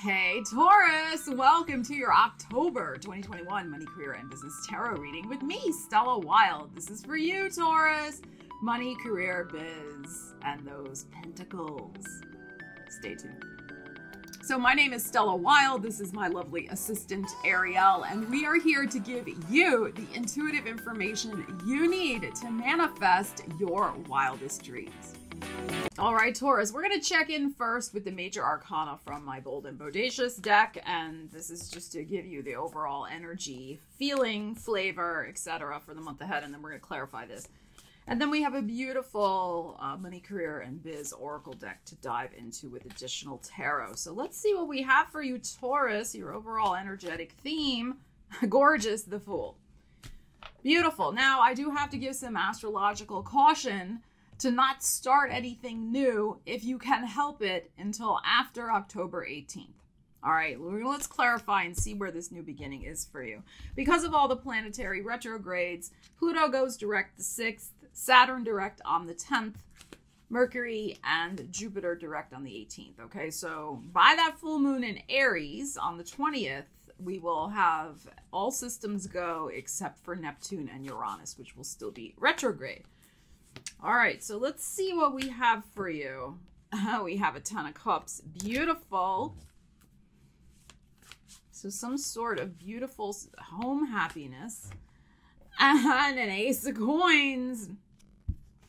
Hey, Taurus! Welcome to your October 2021 Money, Career, and Business Tarot reading with me, Stella Wilde. This is for you, Taurus. Money, career, biz, and those pentacles. Stay tuned. So, my name is Stella Wilde. This is my lovely assistant, Ariel, and we are here to give you the intuitive information you need to manifest your wildest dreams. All right, Taurus, we're going to check in first with the major arcana from my bold and bodacious deck. And this is just to give you the overall energy, feeling, flavor, etc. for the month ahead. And then we're going to clarify this. And then we have a beautiful uh, money, career, and biz oracle deck to dive into with additional tarot. So let's see what we have for you, Taurus, your overall energetic theme. Gorgeous, the Fool. Beautiful. Now, I do have to give some astrological caution to not start anything new if you can help it until after October 18th. All right, let's clarify and see where this new beginning is for you. Because of all the planetary retrogrades, Pluto goes direct the 6th, Saturn direct on the 10th, Mercury and Jupiter direct on the 18th. Okay, so by that full moon in Aries on the 20th, we will have all systems go except for Neptune and Uranus, which will still be retrograde. All right, so let's see what we have for you. Uh, we have a ton of Cups. Beautiful. So some sort of beautiful home happiness. And an Ace of Coins.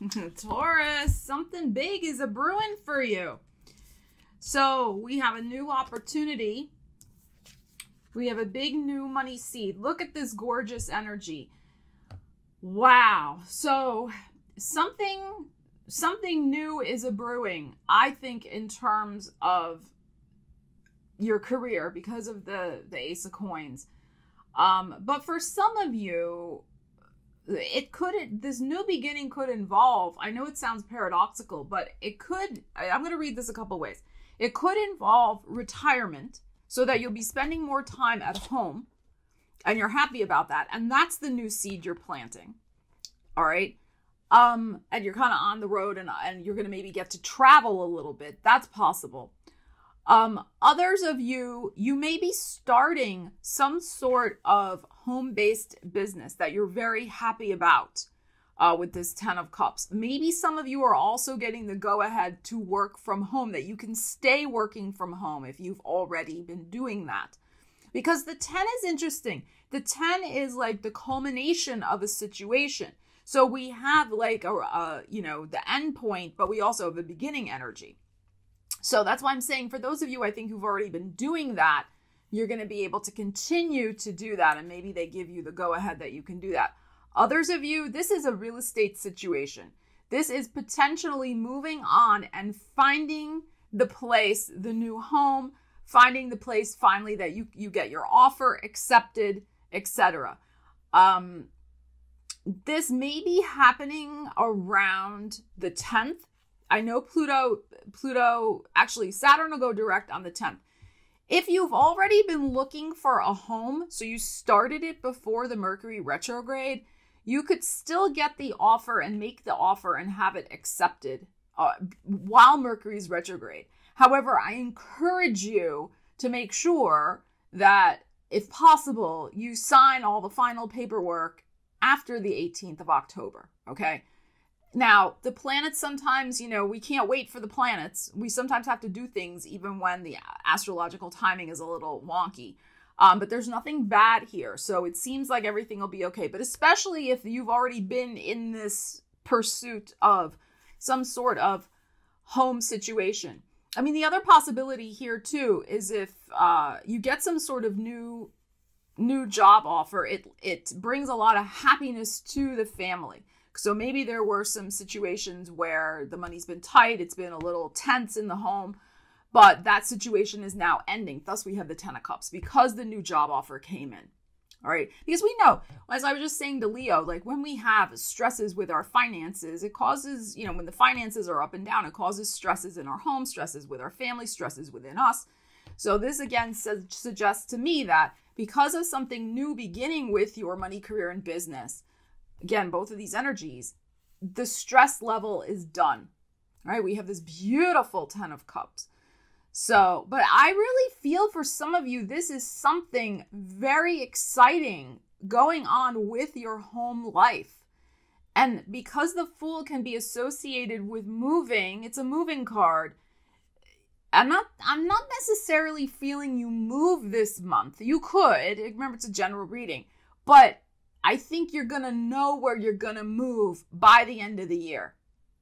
Taurus, something big is a brewing for you. So we have a new opportunity. We have a big new money seed. Look at this gorgeous energy. Wow. So something something new is a brewing i think in terms of your career because of the the ace of coins. Um but for some of you it could this new beginning could involve i know it sounds paradoxical but it could i'm going to read this a couple ways. It could involve retirement so that you'll be spending more time at home and you're happy about that and that's the new seed you're planting. All right um, and you're kind of on the road and, and you're going to maybe get to travel a little bit. That's possible. Um, others of you, you may be starting some sort of home based business that you're very happy about uh, with this 10 of cups. Maybe some of you are also getting the go ahead to work from home, that you can stay working from home if you've already been doing that. Because the 10 is interesting. The 10 is like the culmination of a situation. So we have like a, a you know the end point, but we also have a beginning energy. So that's why I'm saying for those of you I think who've already been doing that, you're going to be able to continue to do that and maybe they give you the go ahead that you can do that. Others of you, this is a real estate situation. This is potentially moving on and finding the place, the new home, finding the place finally that you you get your offer accepted, etc. Um, this may be happening around the 10th. I know Pluto, Pluto, actually, Saturn will go direct on the 10th. If you've already been looking for a home, so you started it before the Mercury retrograde, you could still get the offer and make the offer and have it accepted uh, while Mercury's retrograde. However, I encourage you to make sure that, if possible, you sign all the final paperwork after the 18th of October. Okay. Now, the planets sometimes, you know, we can't wait for the planets. We sometimes have to do things even when the astrological timing is a little wonky. Um, but there's nothing bad here. So it seems like everything will be okay. But especially if you've already been in this pursuit of some sort of home situation. I mean, the other possibility here too is if uh, you get some sort of new new job offer, it it brings a lot of happiness to the family. So maybe there were some situations where the money's been tight, it's been a little tense in the home, but that situation is now ending. Thus, we have the Ten of Cups because the new job offer came in. All right. Because we know, as I was just saying to Leo, like when we have stresses with our finances, it causes, you know, when the finances are up and down, it causes stresses in our home, stresses with our family, stresses within us. So, this again says, suggests to me that because of something new beginning with your money, career, and business, again, both of these energies, the stress level is done. Right? We have this beautiful 10 of cups. So, but I really feel for some of you, this is something very exciting going on with your home life. And because the Fool can be associated with moving, it's a moving card. I'm not I'm not necessarily feeling you move this month. You could. Remember it's a general reading. But I think you're going to know where you're going to move by the end of the year.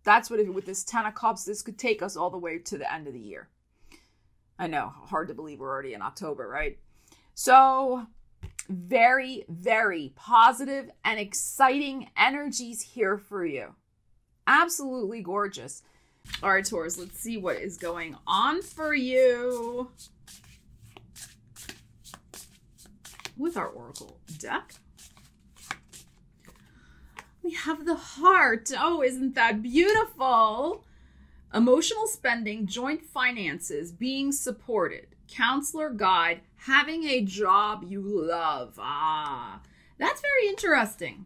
That's what it, with this 10 of cups this could take us all the way to the end of the year. I know, hard to believe we're already in October, right? So, very, very positive and exciting energies here for you. Absolutely gorgeous. All right, Taurus, let's see what is going on for you with our Oracle deck. We have the heart. Oh, isn't that beautiful? Emotional spending, joint finances, being supported, counselor guide, having a job you love. Ah, that's very interesting.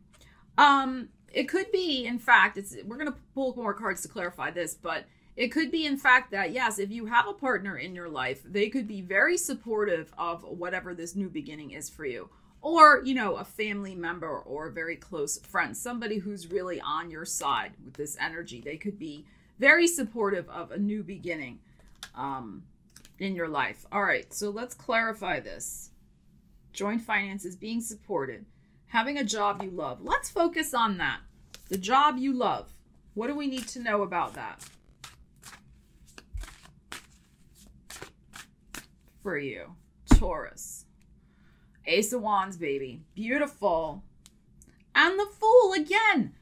Um, it could be, in fact, it's we're gonna pull more cards to clarify this, but it could be, in fact, that yes, if you have a partner in your life, they could be very supportive of whatever this new beginning is for you. Or, you know, a family member or a very close friend, somebody who's really on your side with this energy. They could be very supportive of a new beginning. Um, in your life. All right, so let's clarify this. Joint finances, being supported, having a job you love. Let's focus on that. The job you love. What do we need to know about that? For you, Taurus. Ace of Wands, baby. Beautiful. And the Fool again.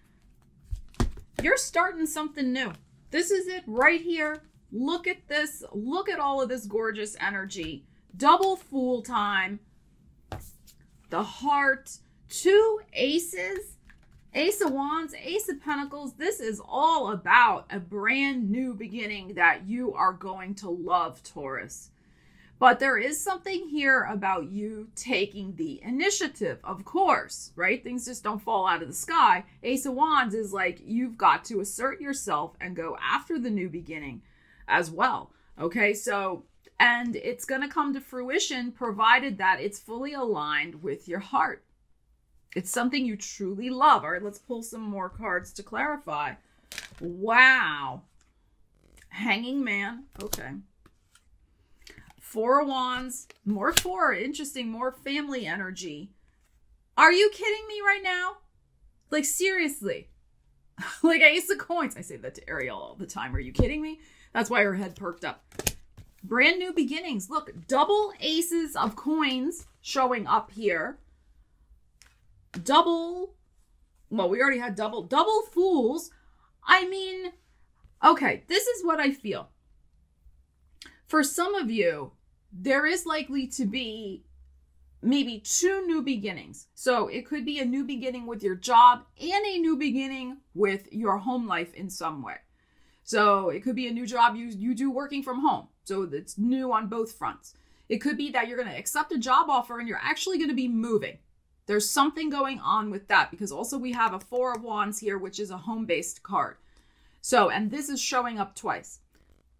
You're starting something new. This is it right here Look at this. Look at all of this gorgeous energy. Double fool time. The heart. Two aces. Ace of Wands, Ace of Pentacles. This is all about a brand new beginning that you are going to love, Taurus. But there is something here about you taking the initiative, of course, right? Things just don't fall out of the sky. Ace of Wands is like you've got to assert yourself and go after the new beginning as well. Okay, so, and it's going to come to fruition provided that it's fully aligned with your heart. It's something you truly love. All right, let's pull some more cards to clarify. Wow. Hanging Man. Okay. Four of Wands. More four. Interesting. More family energy. Are you kidding me right now? Like, seriously. like, Ace of Coins. I say that to Ariel all the time. Are you kidding me? That's why her head perked up. Brand new beginnings. Look, double aces of coins showing up here. Double, well, we already had double, double fools. I mean, okay, this is what I feel. For some of you, there is likely to be maybe two new beginnings. So it could be a new beginning with your job and a new beginning with your home life in some way. So it could be a new job you you do working from home. So it's new on both fronts. It could be that you're going to accept a job offer and you're actually going to be moving. There's something going on with that because also we have a 4 of wands here which is a home-based card. So, and this is showing up twice.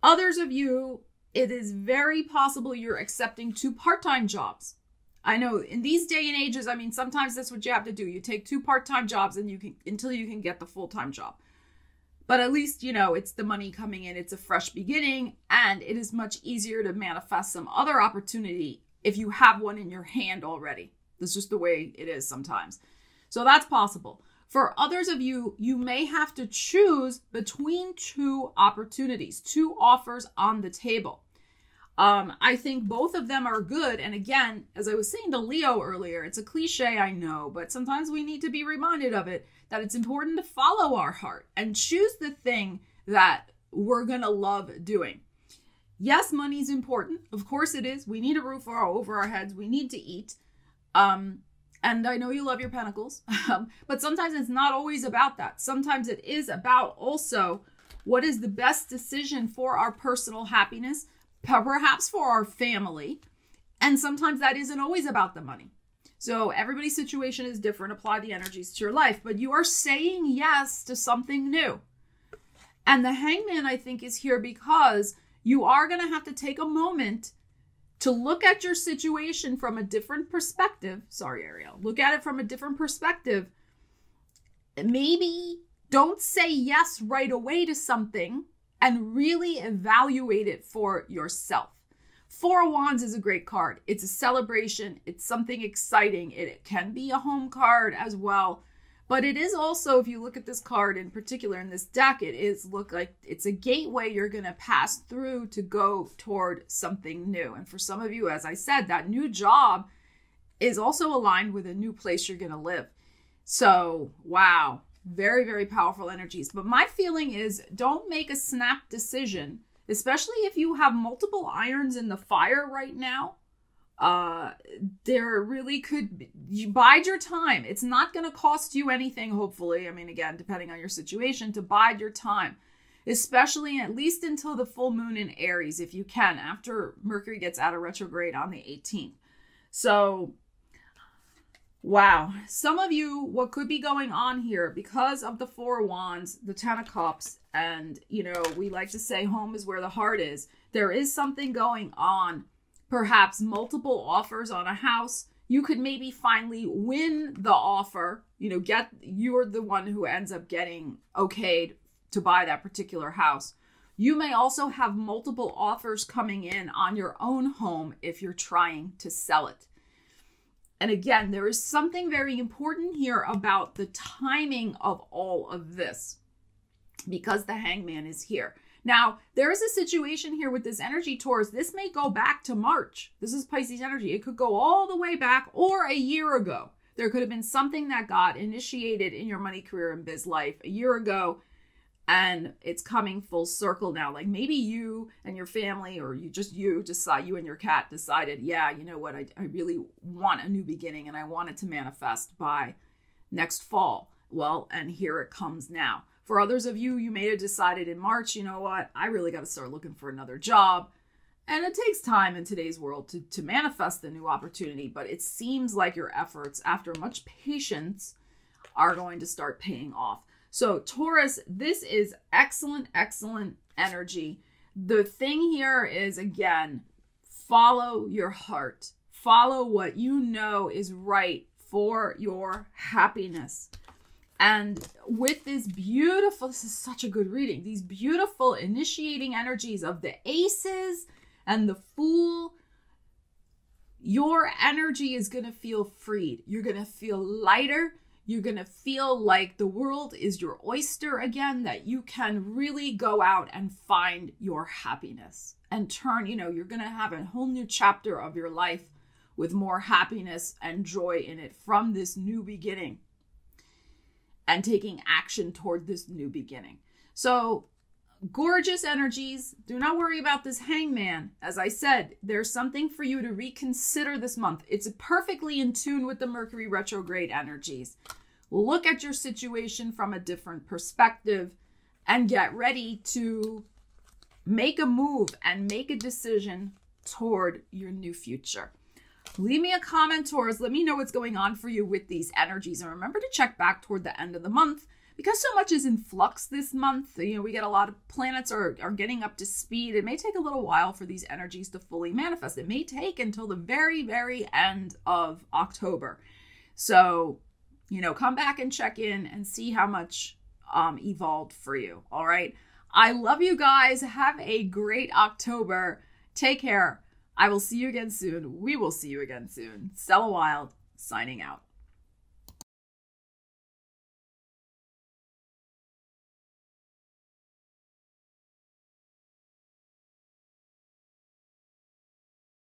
Others of you, it is very possible you're accepting two part-time jobs. I know in these day and ages, I mean, sometimes that's what you have to do. You take two part-time jobs and you can until you can get the full-time job. But at least, you know, it's the money coming in, it's a fresh beginning, and it is much easier to manifest some other opportunity if you have one in your hand already. That's just the way it is sometimes. So that's possible. For others of you, you may have to choose between two opportunities, two offers on the table. Um, I think both of them are good. And again, as I was saying to Leo earlier, it's a cliche, I know, but sometimes we need to be reminded of it that it's important to follow our heart and choose the thing that we're going to love doing. Yes, money is important. Of course it is. We need a roof over our heads. We need to eat. Um, and I know you love your pentacles, but sometimes it's not always about that. Sometimes it is about also what is the best decision for our personal happiness, perhaps for our family. And sometimes that isn't always about the money. So everybody's situation is different. Apply the energies to your life, but you are saying yes to something new. And the hangman, I think, is here because you are going to have to take a moment to look at your situation from a different perspective. Sorry, Ariel. Look at it from a different perspective. Maybe don't say yes right away to something and really evaluate it for yourself. Four of Wands is a great card. It's a celebration, it's something exciting. It can be a home card as well. But it is also, if you look at this card in particular in this deck, it is look like it's a gateway you're going to pass through to go toward something new. And for some of you, as I said, that new job is also aligned with a new place you're going to live. So, wow, very, very powerful energies. But my feeling is don't make a snap decision, especially if you have multiple irons in the fire right now uh there really could you bide your time. It's not going to cost you anything hopefully. I mean again depending on your situation to bide your time especially at least until the full moon in aries if you can after mercury gets out of retrograde on the 18th so wow. Some of you what could be going on here because of the four wands the ten of cups and you know we like to say home is where the heart is there is something going on perhaps multiple offers on a house. You could maybe finally win the offer, you know, get you're the one who ends up getting okayed to buy that particular house. You may also have multiple offers coming in on your own home if you're trying to sell it. And again, there is something very important here about the timing of all of this because the hangman is here. Now, there is a situation here with this energy Taurus. This may go back to March. This is Pisces energy. It could go all the way back or a year ago. There could have been something that got initiated in your money, career, and biz life a year ago, and it's coming full circle now. Like maybe you and your family, or you just you decide, you and your cat decided, yeah, you know what, I, I really want a new beginning and I want it to manifest by next fall. Well, and here it comes now. For others of you, you may have decided in March, you know what, I really got to start looking for another job. And it takes time in today's world to, to manifest the new opportunity, but it seems like your efforts, after much patience, are going to start paying off. So, Taurus, this is excellent, excellent energy. The thing here is again, follow your heart, follow what you know is right for your happiness. And with this beautiful, this is such a good reading, these beautiful initiating energies of the aces and the fool, your energy is going to feel freed. You're going to feel lighter. You're going to feel like the world is your oyster again, that you can really go out and find your happiness and turn, you know, you're going to have a whole new chapter of your life with more happiness and joy in it from this new beginning and taking action toward this new beginning. So, gorgeous energies. Do not worry about this hangman. As I said, there's something for you to reconsider this month. It's perfectly in tune with the Mercury retrograde energies. Look at your situation from a different perspective and get ready to make a move and make a decision toward your new future. Leave me a comment, Taurus. Let me know what's going on for you with these energies. And remember to check back toward the end of the month because so much is in flux this month. You know, we get a lot of planets are, are getting up to speed. It may take a little while for these energies to fully manifest. It may take until the very, very end of October. So, you know, come back and check in and see how much um, evolved for you. All right. I love you guys. Have a great October. Take care. I will see you again soon. We will see you again soon. Stella Wilde, signing out.